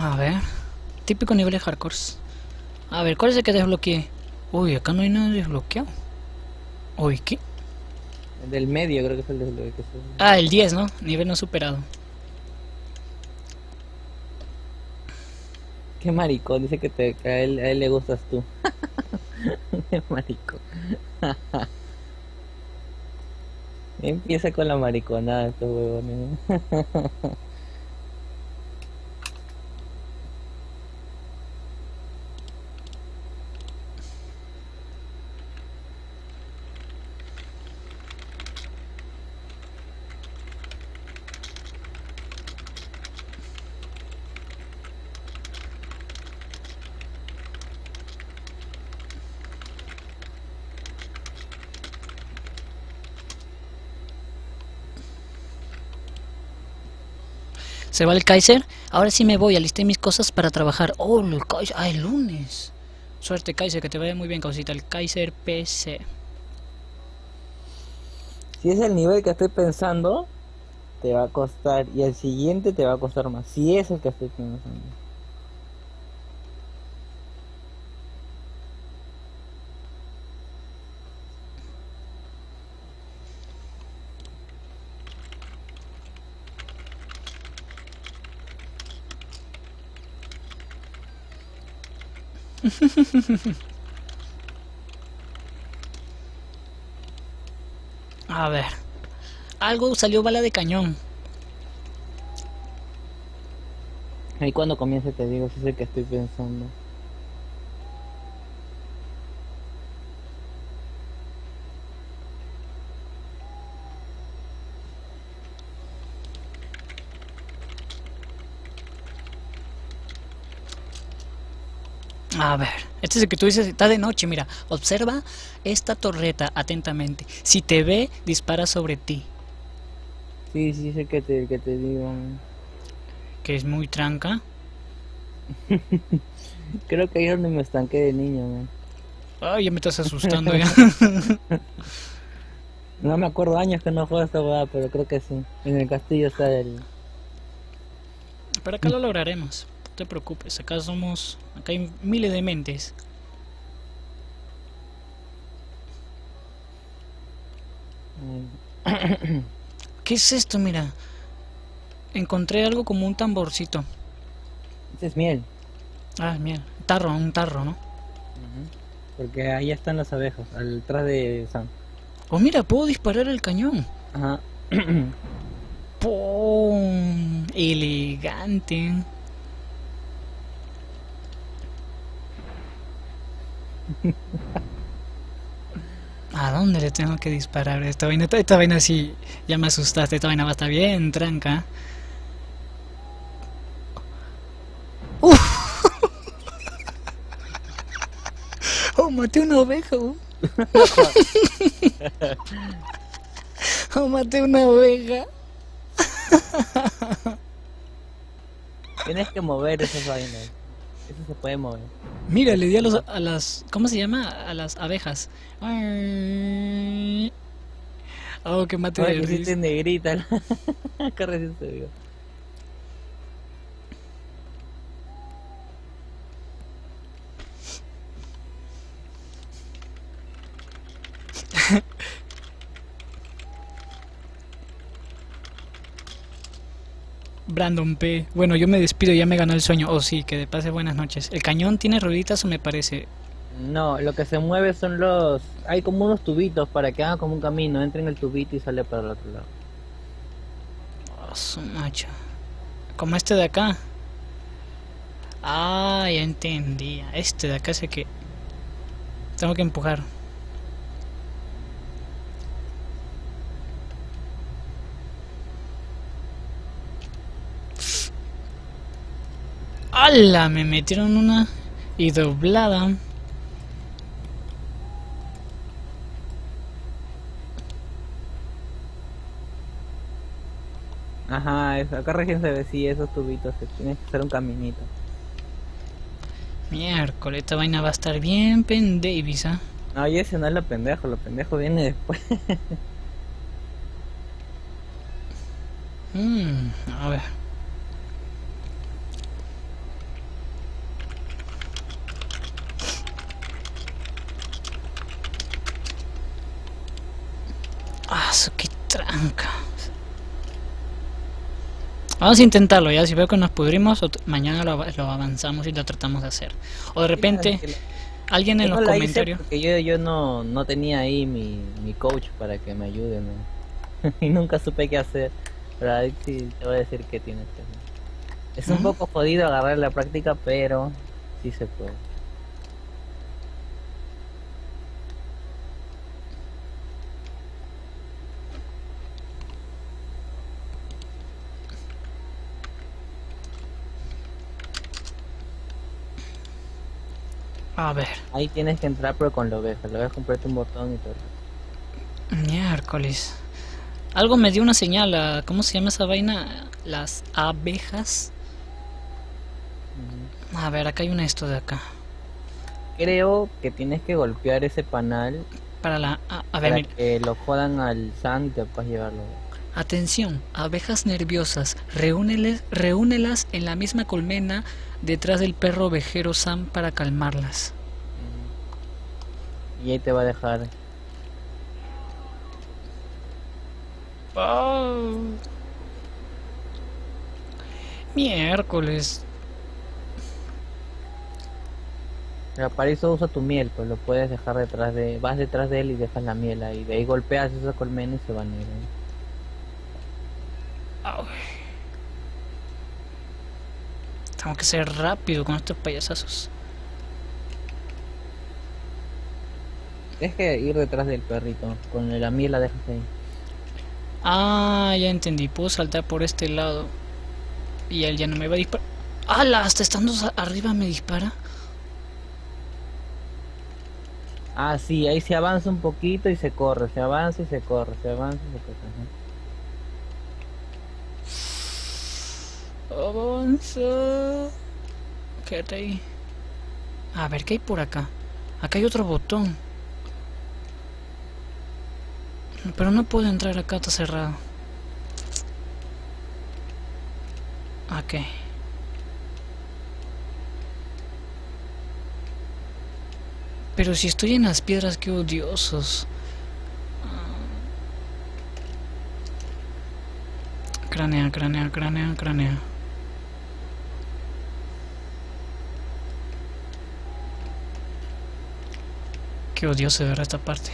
A ver. Típico nivel de hardcore. A ver, ¿cuál es el que desbloqueé? Uy, acá no hay nada desbloqueado. Uy, ¿qué? El del medio creo que es el del que se... Ah, el 10, ¿no? Nivel no superado. Qué maricón, dice que, te, que a, él, a él le gustas tú. Qué maricón. Empieza con la mariconada estos huevones. Se va el Kaiser. Ahora sí me voy, alisté mis cosas para trabajar. Oh, el Kaiser. Ah, el lunes. Suerte, Kaiser, que te vaya muy bien, causita. El Kaiser PC. Si es el nivel que estoy pensando, te va a costar. Y el siguiente te va a costar más. Si es el que estoy pensando. A ver. Algo salió bala de cañón. Ahí cuando comience te digo si es el que estoy pensando. A ver, este es el que tú dices, está de noche, mira, observa esta torreta atentamente. Si te ve, dispara sobre ti, Sí, sí, es el que te, el que te digo. que es muy tranca. Creo que ahí es donde me estanqué de niño, man. Ay, ya me estás asustando ya. No me acuerdo años que no juego esta weá, pero creo que sí. En el castillo está el. Pero acá lo lograremos. No te preocupes, acá somos, acá hay miles de mentes. ¿Qué es esto? Mira, encontré algo como un tamborcito. Este es miel. Ah, mira, tarro, un tarro, ¿no? Porque ahí están las abejas, al atrás de Sam. Oh, mira, puedo disparar el cañón. Ajá. ¡Pum! Elegante. ¿A dónde le tengo que disparar? Esta vaina, esta vaina sí, ya me asustaste, esta vaina va a estar bien tranca. ¡Uf! ¡Oh, maté una oveja! oh. ¡Oh, maté una oveja! Tienes que mover esas vainas. Eso se puede mover. Mira, le di a, los, a las... ¿Cómo se llama? A las abejas. Oh, que mate de Ay, hiciste risa. negrita. Acá recién se vio. Brandon P. Bueno, yo me despido, ya me ganó el sueño. Oh, sí, que de pase buenas noches. ¿El cañón tiene rueditas o me parece? No, lo que se mueve son los... Hay como unos tubitos para que haga como un camino. Entra en el tubito y sale para el otro lado. Oh, su macho. Como este de acá. Ah, ya entendí. Este de acá sé que... Tengo que empujar. ¡Hala! Me metieron una y doblada. Ajá, eso. acá recién se ve, sí, esos tubitos. Que tienes que hacer un caminito. Miércoles, esta vaina va a estar bien pendevisa. No, y ese no es lo pendejo. Lo pendejo viene después. Mm, a ver. Vamos a intentarlo, ya si veo que nos pudrimos, mañana lo, lo avanzamos y lo tratamos de hacer. O de repente, alguien en los no comentarios... porque yo, yo no, no tenía ahí mi, mi coach para que me ayude, ¿no? y nunca supe qué hacer. Pero ahí sí te voy a decir qué tienes que hacer. Es un ¿Mm? poco jodido agarrar la práctica, pero sí se puede. A ver, Ahí tienes que entrar pero con la oveja. La oveja comprarte un botón y todo. miércoles. Algo me dio una señal, a- ¿cómo se llama esa vaina? Las abejas. A ver, acá hay un esto de acá. Creo que tienes que golpear ese panal Para la... A, a ver, para mira. que lo jodan al San y te puedas llevarlo. Atención, abejas nerviosas, reúneles, reúnelas en la misma colmena detrás del perro ovejero Sam para calmarlas. Y ahí te va a dejar. Miércoles. Pero para eso usa tu miel, pues lo puedes dejar detrás de... Vas detrás de él y dejas la miel ahí. De ahí golpeas esa colmena y se van a ir. ¿eh? Ay. Tengo que ser rápido con estos payasazos. Tienes que ir detrás del perrito. Con la miel la dejas ahí. Ah, ya entendí. Puedo saltar por este lado. Y él ya no me va a disparar. ¡Hala! Hasta estando arriba me dispara. Ah, sí, ahí se avanza un poquito y se corre. Se avanza y se corre. Se avanza y se corre. Avanza. Quédate ahí. A ver, ¿qué hay por acá? Acá hay otro botón. Pero no puedo entrar acá, está cerrado. Ok. Pero si estoy en las piedras, qué odiosos. Ah. Cranea, cranea, cranea, cranea. Qué odioso de ver esta parte.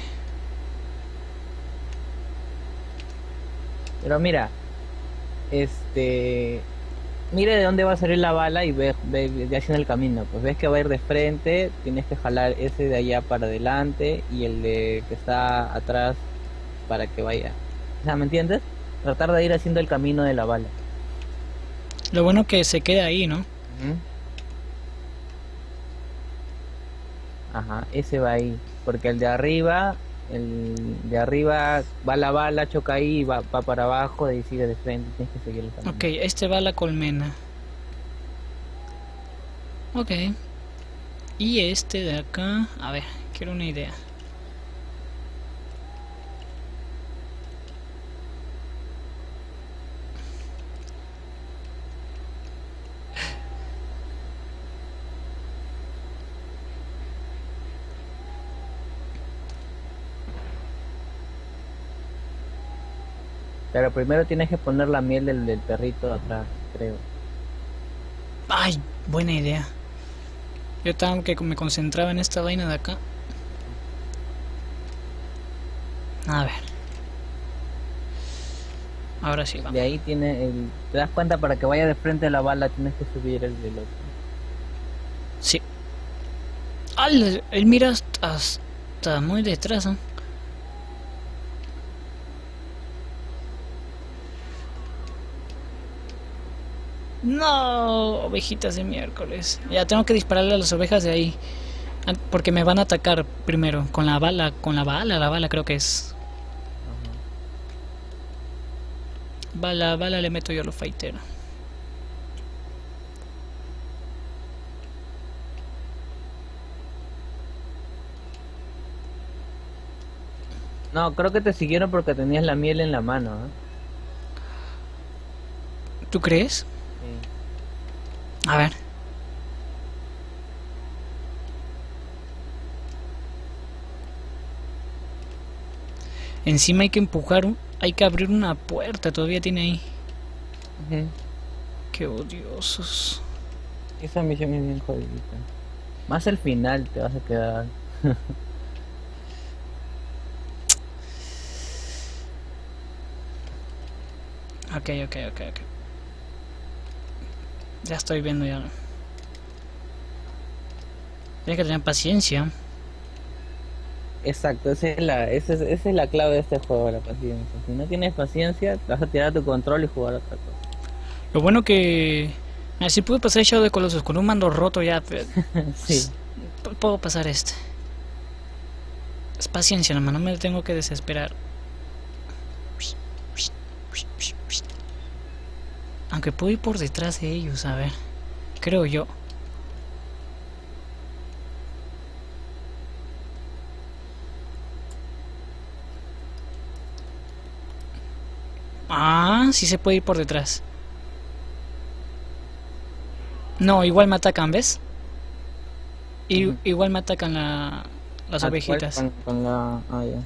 Pero mira, este, mire de dónde va a salir la bala y ve, ve ya en el camino. Pues ves que va a ir de frente, tienes que jalar ese de allá para adelante y el de que está atrás para que vaya. O sea, ¿me entiendes? Tratar de ir haciendo el camino de la bala. Lo bueno que se queda ahí, ¿no? Ujú. Ajá, ese va ahí. Porque el de arriba, el de arriba va la bala, choca ahí, y va, va para abajo, ahí sigue de frente, tienes que seguir el camino. Ok, este va a la colmena. Ok. Y este de acá, a ver, quiero una idea. Pero primero tienes que poner la miel del, del perrito atrás, creo. Ay, buena idea. Yo estaba que me concentraba en esta vaina de acá. A ver. Ahora sí, vamos. De ahí tiene el... ¿Te das cuenta? Para que vaya de frente a la bala tienes que subir el del otro. Sí. ¡Hala! Él mira hasta, hasta muy detrás, ¿no? No, ovejitas de miércoles. Ya tengo que dispararle a las ovejas de ahí. Porque me van a atacar primero. Con la bala, con la bala, la bala creo que es. Bala, bala le meto yo a los fighter. No, creo que te siguieron porque tenías la miel en la mano. ¿eh? ¿Tú crees? A ver. Encima hay que empujar un... Hay que abrir una puerta, todavía tiene ahí. Ujú. Qué odiosos. Esa misión es bien jodida. Más al final te vas a quedar. Ok, ok, ok, ok. Ya estoy viendo ya. Tienes que tener paciencia. Exacto, esa es, la, esa, es, esa es la clave de este juego, la paciencia. Si no tienes paciencia, vas a tirar tu control y jugar otra cosa. Lo bueno que... Si pude pasar Shadow de Colossus con un mando roto ya... pe- sí. Puedo pasar este. Es paciencia, nomás, no me tengo que desesperar. Aunque puedo ir por detrás de ellos, a ver. Creo yo. Ah, sí se puede ir por detrás. No, igual me atacan, ¿ves? I-. Igual me atacan la- las Ah, ovejitas. Con, con la... Ah, ya.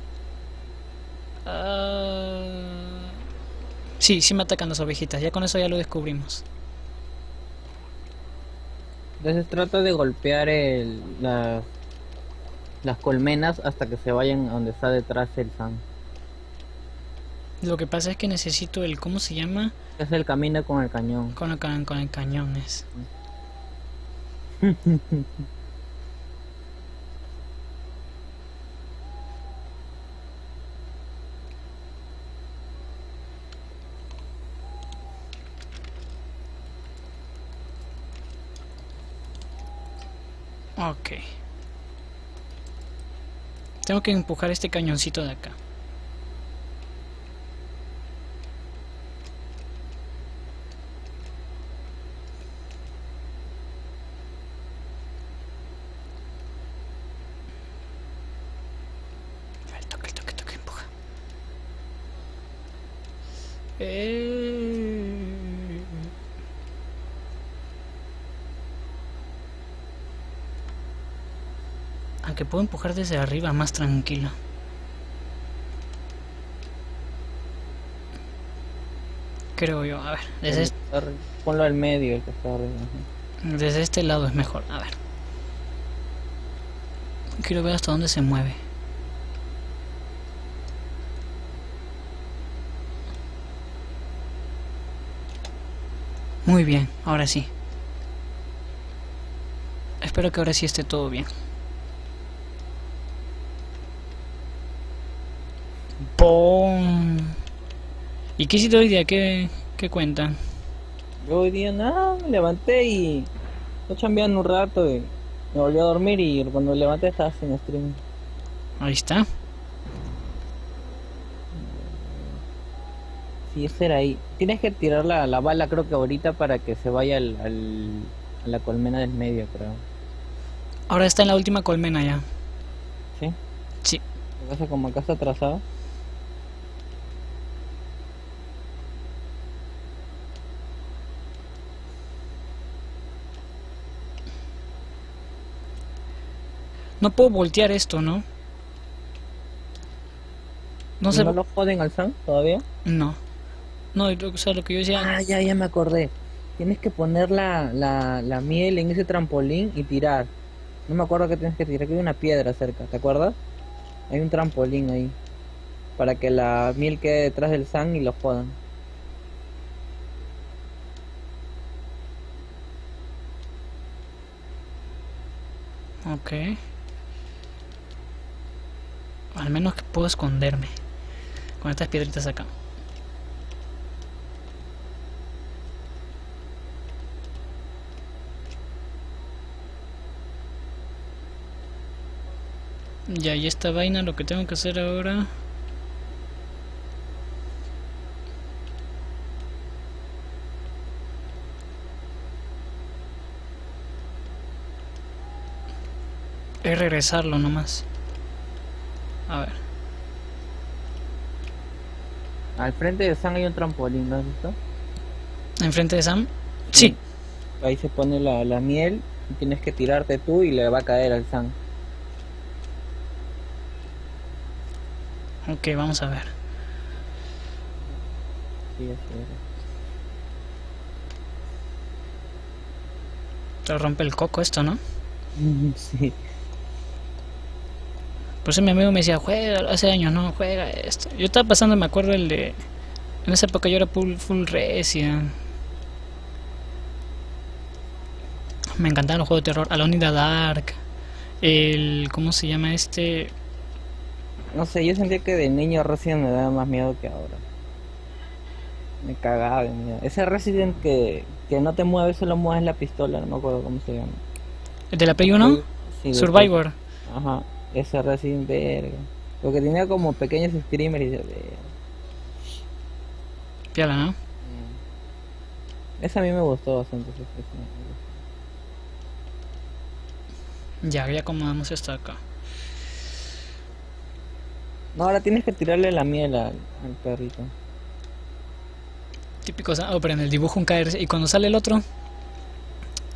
Ah, sí, sí me atacan las ovejitas. Ya con eso ya lo descubrimos. Entonces trata de golpear el, la- las colmenas hasta que se vayan a donde está detrás el Sam. Lo que pasa es que necesito el... ¿Cómo se llama? Es el camino con el cañón. Con el, con el cañón es. Ok. Tengo que empujar este cañoncito de acá. A ver, toca, toca, toca, empuja. Eh... Aunque puedo empujar desde arriba más tranquilo. Creo yo, a ver, desde, El es- que está arri- Ponlo al medio, el que está arriba. desde este lado es mejor, a ver. Quiero ver hasta dónde se mueve. Muy bien, ahora sí. Espero que ahora sí esté todo bien. ¿Y qué hiciste hoy día? ¿Qué, qué cuentan? Yo hoy día nada, me levanté y estoy chambeando un rato y me volví a dormir y cuando me levanté estaba sin stream. Ahí está. Sí, ese era ahí. Tienes que tirar la, la bala creo que ahorita para que se vaya al, al- a la colmena del medio, creo. Ahora está en la última colmena ya. ¿Sí? Sí. Lo como acá está atrasado. No puedo voltear esto, ¿no? No ¿Y sé. ¿No lo joden al todavía? No. No, o sea, lo que yo decía. Ah, ya, ya me acordé. Tienes que poner la, la, la miel en ese trampolín y tirar. No me acuerdo que tienes que tirar, que hay una piedra cerca, ¿te acuerdas? Hay un trampolín ahí. Para que la miel quede detrás del Sam y lo jodan. Ok. Al menos que puedo esconderme. Con estas piedritas acá. Ya, y esta vaina lo que tengo que hacer ahora... Es regresarlo nomás. A ver. Al frente del Sam hay un trampolín, ¿no has visto? ¿Enfrente de Sam? Sí. Ahí se pone la, la miel y tienes que tirarte tú y le va a caer al Sam. Ok, vamos a ver. Sí, así Te rompe el coco esto, ¿no? sí. Por eso mi amigo me decía, juega, hace años, no, juega esto. Yo estaba pasando, me acuerdo el de... En esa época yo era full, full Resident. Me encantaban los juegos de terror. Alone in the Dark. El... ¿Cómo se llama este? No sé, yo sentía que de niño Resident me daba más miedo que ahora. Me cagaba de miedo. Ese Resident que, que no te mueves, solo mueves la pistola, no me acuerdo cómo se llama. ¿El de la Play 1? Sí, de- Survivor. Ajá, ese Resident verga. Porque tenía como pequeños screamers y verga. Piala, ¿no? Mm. Ese a mí me gustó bastante. Ya, ya acomodamos esto acá. No, ahora tienes que tirarle la miel al, al perrito. Típico, oh, pero en el dibujo un caerse. Y cuando sale el otro,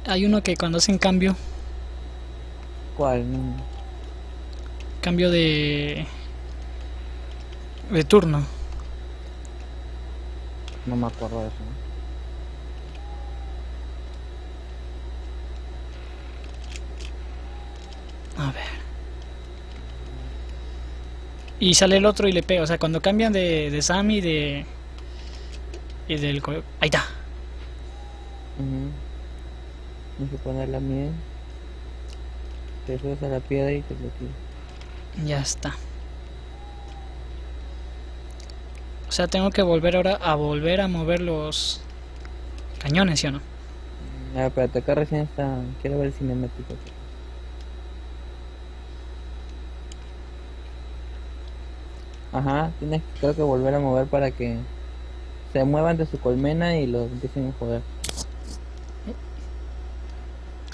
hay uno que cuando hacen cambio, ¿Cuál? No. Cambio de. de turno. No me acuerdo de eso. A ver. Y sale el otro y le pega. O sea, cuando cambian de, de Sammy de. Y del. Ahí está. Tienes que poner la miel. Te subes a la piedra y te lo tiras. Ya está. O sea, tengo que volver ahora a volver a mover los cañones, ¿sí o no? A ver, espérate, acá recién está. Quiero ver el cinemático. Ajá, tienes creo que volver a mover para que se muevan de su colmena y los empiecen a joder.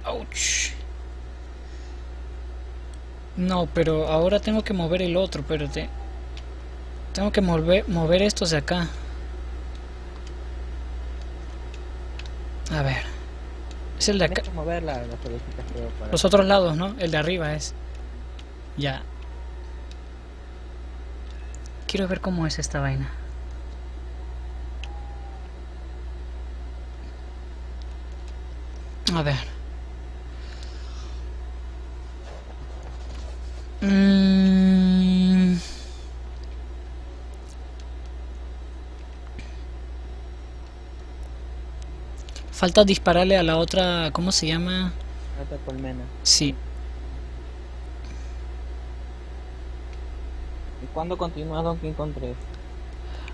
Ouch. No, pero ahora tengo que mover el otro, espérate. Tengo que mover, mover estos de acá. A ver. Es el de acá. Mover la- para... Los otros lados, ¿no? El de arriba es. Ya. Quiero ver cómo es esta vaina. A ver. Mm. Falta dispararle a la otra, ¿cómo se llama? Otra colmena. Sí, ¿Y cuándo continúas Donkey Kong 3?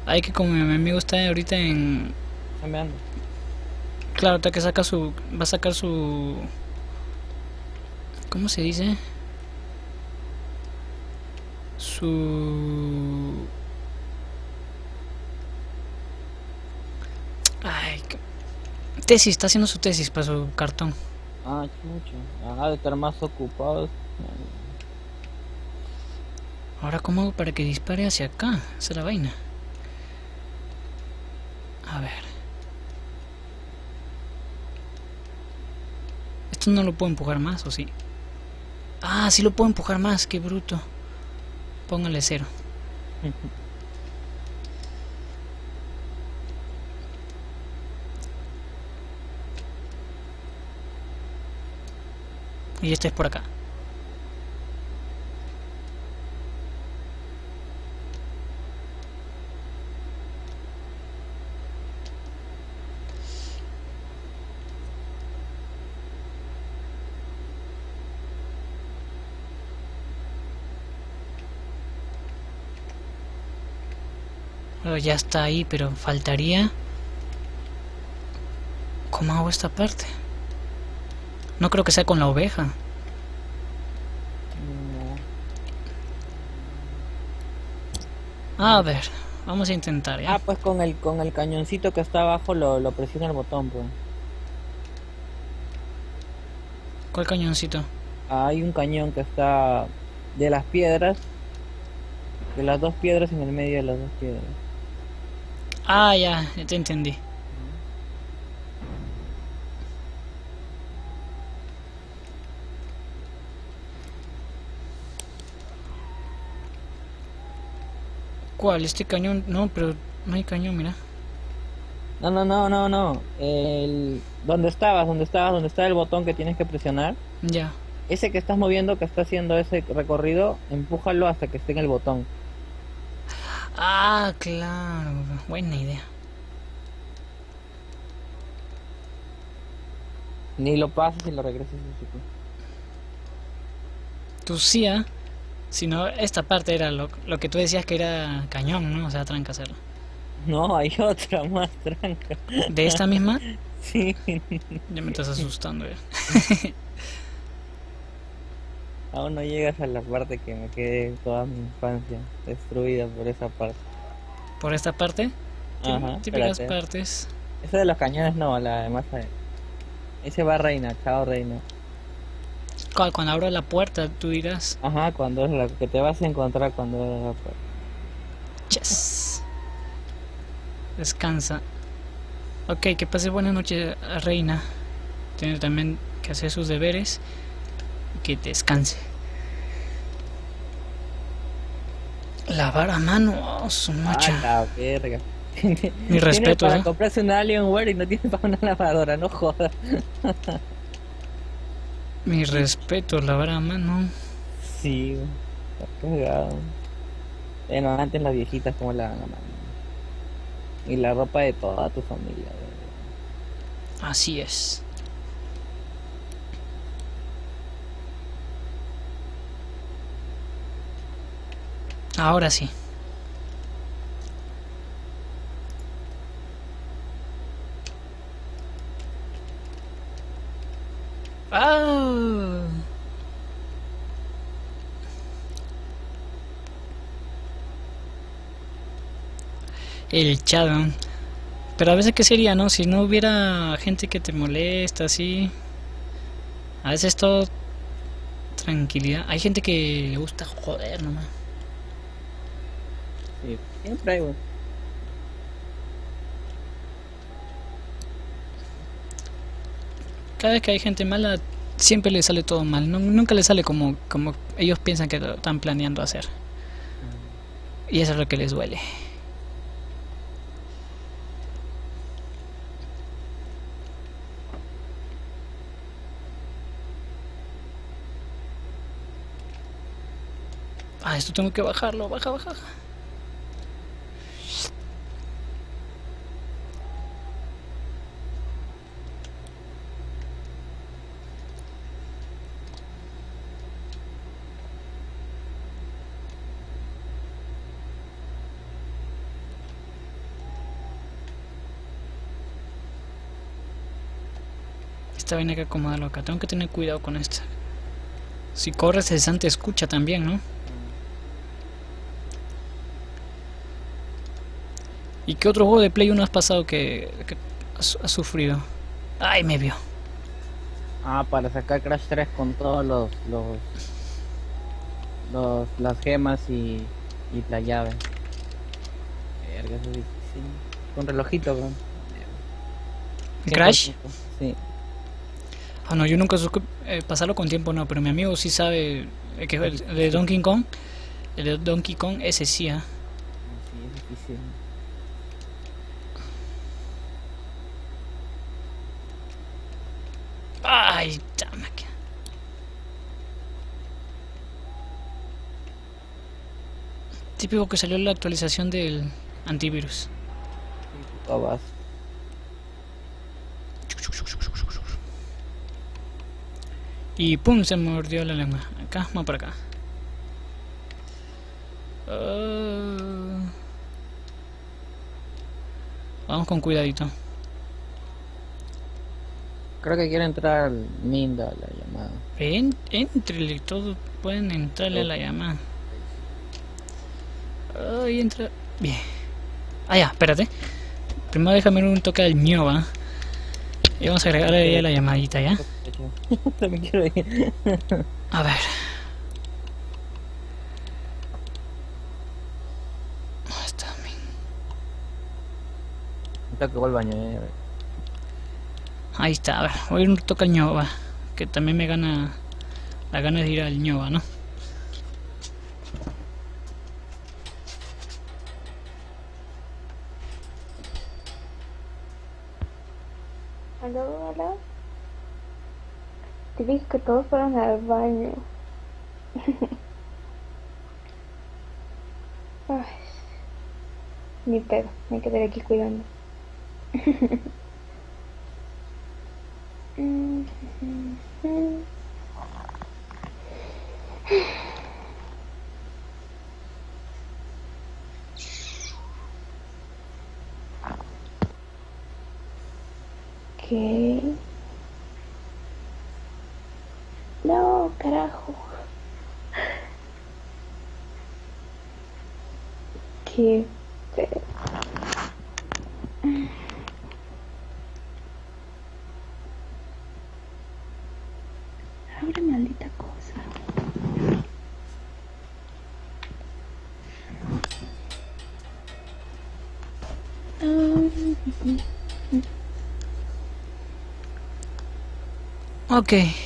hay que como mi amigo está ahorita en... Chambeando. Claro, ahorita que saca su... Va a sacar su... ¿Cómo se dice? Su... Ay, tesis, está haciendo su tesis para su cartón. Ah, chucho. Ah, de estar más ocupados. Ahora, ¿cómo hago para que dispare hacia acá? Esa es la vaina. A ver. Esto no lo puedo empujar más, ¿o sí? Ah, sí lo puedo empujar más, qué bruto. Póngale cero. Y este es por acá. Ya está ahí, pero faltaría... ¿Cómo hago esta parte? No creo que sea con la oveja. A ver, vamos a intentar, ¿ya? Ah, pues con el con el cañoncito que está abajo lo, lo presiona el botón, pues. ¿Cuál cañoncito? Hay un cañón que está de las piedras, de las dos piedras en el medio de las dos piedras. Ah, ya, ya te entendí. ¿Cuál? ¿Este cañón? No, pero no hay cañón, mira. No, no, no, no, no. El... ¿Dónde estabas? ¿Dónde estabas? ¿Dónde está el botón que tienes que presionar? Ya. Ese que estás moviendo, que está haciendo ese recorrido, empújalo hasta que esté en el botón. Ah, claro. Buena idea. Ni lo pases y lo regresas. Tú sí, ¿ah? Si no, esta parte era lo, lo que tú decías que era cañón, ¿no? O sea, tranca hacerlo. No, hay otra más tranca. ¿De esta misma? Sí. Ya me estás asustando ya. Aún no llegas a la parte que me quedé toda mi infancia destruida por esa parte. ¿Por esta parte? Ajá, Típicas espérate. partes. Esa de los cañones no, la de más adelante. Ese va reina, chao reina. Cu- Cuando abro la puerta, tú dirás, Ajá, cuando es lo que te vas a encontrar cuando abras la puerta. yes. Descansa. Ok, que pase buena noche, reina. Tiene también que hacer sus deberes. Que descanse. Lavar a mano, oh, su macha. Ah, la verga. Mi respeto, para ¿eh? comprarse un Alienware y no tiene para una lavadora, no jodas. Mi respeto, lavar a mano. Sí. Bueno, antes las viejitas como la mano. Y la ropa de toda tu familia. Así es. Ahora sí. ¡Ah! El Shadow. Pero a veces, ¿qué sería, no? Si no hubiera gente que te molesta, así. A veces todo. Tranquilidad. Hay gente que le gusta joder nomás. Siempre hay Cada vez que hay gente mala, siempre le sale todo mal. Nu- nunca le sale como, como ellos piensan que lo están planeando hacer. Y eso es lo que les duele. Ah, esto tengo que bajarlo. Baja, baja. Esta vaina hay que acomodarlo acá. Tengo que tener cuidado con esta. Si corres, el San te escucha también, ¿no? ¿Y qué otro juego de Play 1 has pasado que, que has, has sufrido? Ay, me vio. Ah, para sacar Crash 3 con todos los, los, los las gemas y, y la llave. Verga, eso es difícil. Con relojito, bro. ¿Crash? Sí. Ah, no, yo nunca supe eh, pasarlo con tiempo, no, pero mi amigo sí sabe eh, que el de Donkey Kong, el de Donkey Kong, ese sí, ah. Sí, difícil. Ay, chamaca. Típico que salió la actualización del antivirus. Y pum, se mordió la lengua. Acá, vamos para acá. Ah. Vamos con cuidadito. Creo que quiere entrar Minda la llamada. En, entrele, todos pueden entrarle a la llamada. Ay, entra. Bien. Ah, ya, espérate. Primero déjame un toque al ñoba. Y vamos a agregarle ahí a la llamadita, ¿ya? También quiero ir. A ver. Está bien. Que voy al baño, eh. Ahí está, a ver, voy a ir un toque al ñoba. Que también me gana la ganas de ir al ñoba, ¿no? Que todos fueron al baño. Ay, ni pedo, me quedaré aquí cuidando. ¿Qué? No, carajo. Qué. Abre maldita cosa. Ok.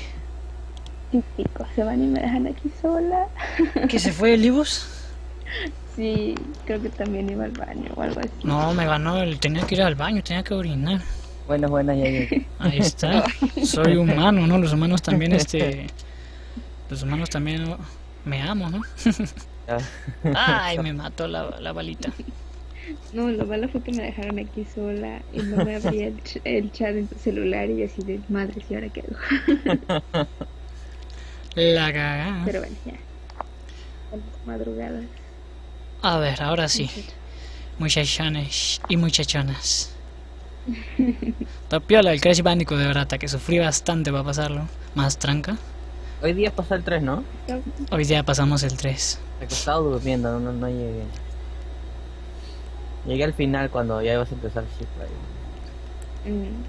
Se van y me dejan aquí sola. ¿Qué se fue el Ibus? Sí, creo que también iba al baño o algo así. No, me ganó. Él tenía que ir al baño, tenía que orinar. Buenas, buenas, ya llegué. Ahí está. Soy humano, ¿no? Los humanos también, este. Los humanos también. Me amo, ¿no? Ya. Ay, me mató la, la balita. No, lo malo fue que me dejaron aquí sola y no me abría el, ch- el chat en tu celular y así de madre, ¿y ahora qué hago? La cagada. Pero bueno, ya. Buenas madrugadas. A ver, ahora sí. Muchachones y muchachonas. Tapiola, el Crash Bandicoot de verdad, que sufrí bastante para pasarlo. Más tranca. Hoy día pasó el 3, ¿no? Hoy día pasamos el 3. Me he estado durmiendo, no, no, no llegué. Llegué al final cuando ya ibas a empezar Shift Rider. Mm.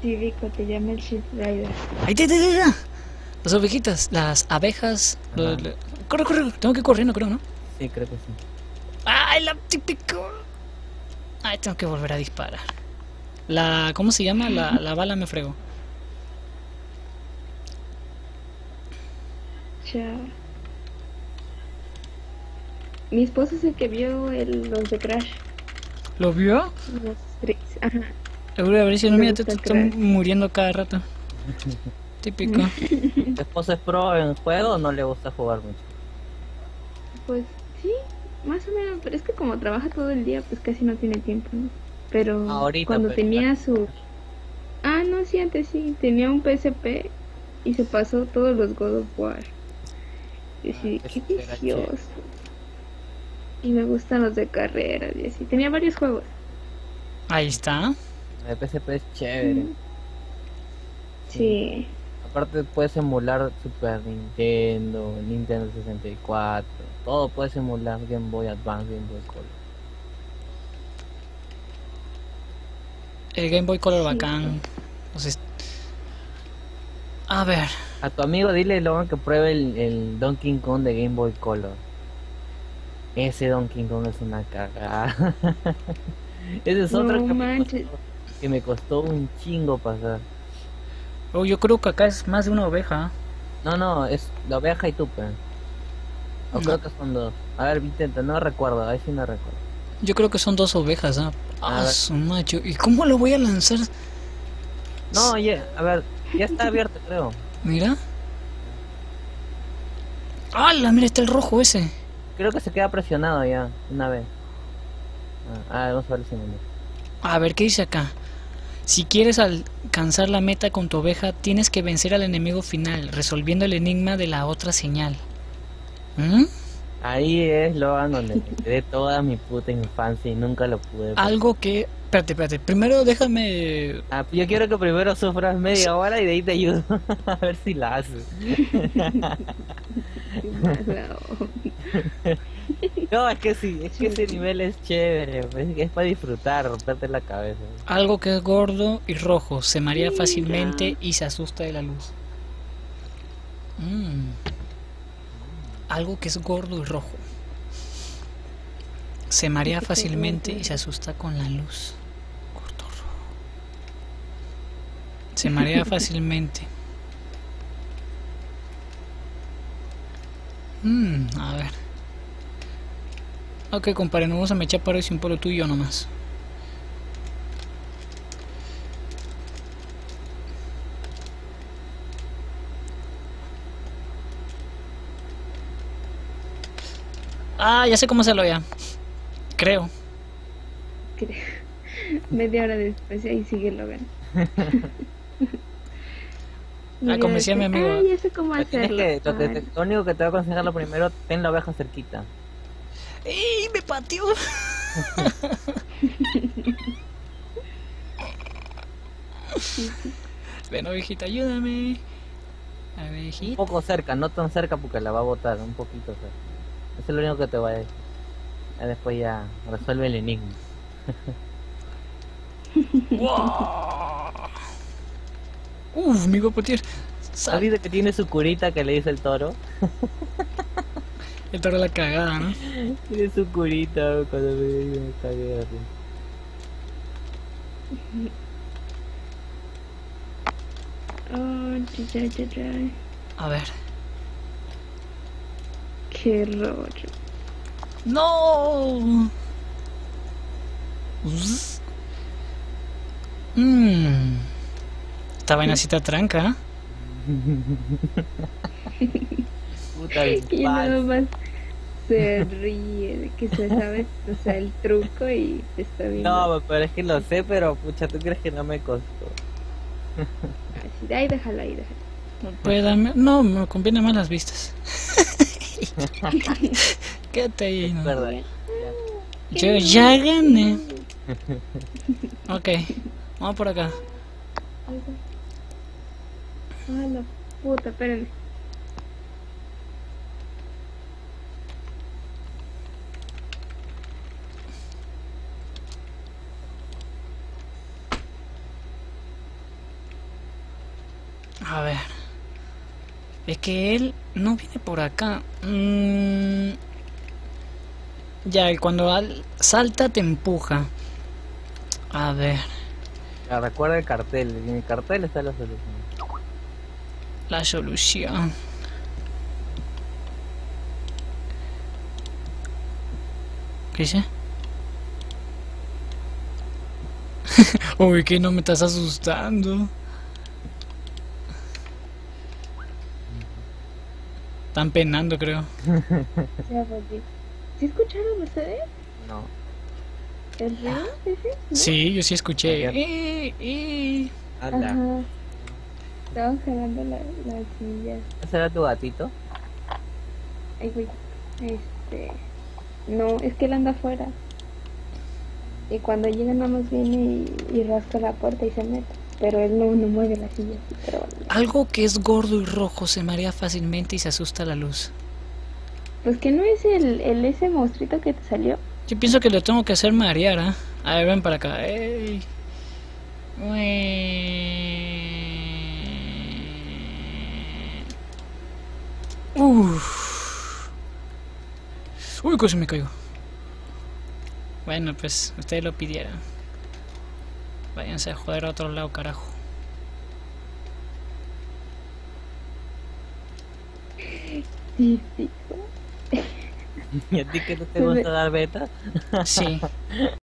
Sí, te llama el Ship Rider. ¡Ahí te, te, te, te! Las ovejitas, las abejas. lo- Ajá. lo- Corre, corre, tengo que ir corriendo, creo, ¿no? Sí, creo que sí. ¡Ay, la típico! Ay, tengo que volver a disparar. La. ¿Cómo se llama? La, la bala me fregó. Chao. Mi esposo es el que vio el, los de Crash. ¿Lo vio? Los tricks. Ajá. Seguro de haber sido, no, mira, te, te están muriendo cada rato. Típico. ¿Tu esposo es pro en juego o no le gusta jugar mucho? Pues sí, más o menos. Pero es que como trabaja todo el día, pues casi no tiene tiempo, ¿no? Pero Ahorita, cuando pero- tenía su... Ah, no, sí, antes sí. Tenía un PSP y se pasó todos los God of War. Y sí, Ah, qué vicioso. Y me gustan los de carreras y así. Tenía varios juegos. Ahí está. El PSP es chévere. Sí. Aparte puedes emular Super Nintendo, Nintendo 64, todo puedes emular Game Boy Advance, Game Boy Color. El Game Boy Color Sí. bacán. Entonces. A ver. A tu amigo dile luego que pruebe el, el Donkey Kong de Game Boy Color. Ese Donkey Kong es una cagada. Ese es No otro que me, manches. costó, que me costó un chingo pasar. Oh, yo creo que acá es más de una oveja. No, no, es la oveja y tú, pues. O No. creo que son dos. A ver, intenta, no recuerdo, ahí sí no recuerdo. Yo creo que son dos ovejas, ¿ah? Ah, su macho. ¿Y cómo lo voy a lanzar? No, ya, a ver, ya está abierto, creo. Mira. ¡Hala! Mira, está el rojo ese. Creo que se queda presionado ya, una vez. Ah, ah, vamos a ver si me A ver, ¿qué dice acá? Si quieres alcanzar la meta con tu oveja, tienes que vencer al enemigo final, resolviendo el enigma de la otra señal. ¿Mm? Ahí es Logan donde me quedé toda mi puta infancia y nunca lo pude. pasar. Algo que... Espérate, espérate. Primero déjame... Ah, yo quiero que primero sufras media hora y de ahí te ayudo a ver si la haces. No, es que sí, es que ese nivel es chévere, pues, es para disfrutar, romperte la cabeza. Algo que es gordo y rojo. Se marea fácilmente y se asusta de la luz. Mm. Algo que es gordo y rojo. Se marea fácilmente y se asusta con la luz. Gordo rojo. Se marea fácilmente. Mm, a ver. Ah, ok, compadre, no vamos a mechar para un polo tuyo nomás. Ah, ya sé cómo se lo ya. Creo. Creo. Media hora después ahí sigue Logan. ah, como decía mi amigo. Este, ah, ya sé cómo hacerlo. Ah. Que, lo, que, lo único que te va a aconsejar lo primero, ten la oveja cerquita. ¡Ey! ¡Me pateó! Ven, ovejita, ayúdame. Un Ovejita. poco cerca, no tan cerca porque la va a botar, un poquito cerca. Eso es lo único que te va a decir. Ya después ya resuelve el enigma. ¡Wow! Uf, mi guapotier. ¿Has Sal. visto que tiene su curita que le dice el toro? El toro la cagada, ¿no? Tiene su curita cuando me me cagué risa. Oh, ya, ya, ya, ya. A ver. Qué rollo. ¡No! Mmm. Esta vaina sí te tranca. Puta Y nada más se ríe de que se sabe o sea, el truco y está viendo. No, pero es que lo sé, pero pucha, ¿tú crees que no me costó? Así de ahí déjalo ahí, déjalo. Pues dame- No, me conviene más las vistas. Quédate ahí, ¿no? ¿Verdad? Yo ya gané. Ok, vamos por acá. Ah, la puta, espérenme. A ver. Es que él no viene por acá. Mm, Ya, cuando al- salta te empuja. A ver. Ah, Recuerda el cartel, en el cartel está la solución. La solución. ¿Qué dice? Uy, que no me estás asustando. Están penando, creo. Ya volví. ¿Sí escucharon ustedes? No. ¿El ese? ¿No? Sí, yo sí escuché. Ayer. Eh, eh. Anda. Estaban jalando la, la silla. ¿Ese era tu gatito? Ay, güey. Este. No, es que él anda afuera. Y cuando llega, nada más viene y, y rasca la puerta y se mete. Pero él no, no mueve la silla. Pero. Algo que es gordo y rojo se marea fácilmente y se asusta a la luz. Pues que no es el, el ese monstruito que te salió. Yo pienso que lo tengo que hacer marear, ¿ah? A ver, ven para acá. Ey. Uf. Uy, casi me caigo. Bueno, pues ustedes lo pidieron. Váyanse a joder a otro lado, carajo. Típico. ¿Y a ti que no te gusta dar beta? Sí.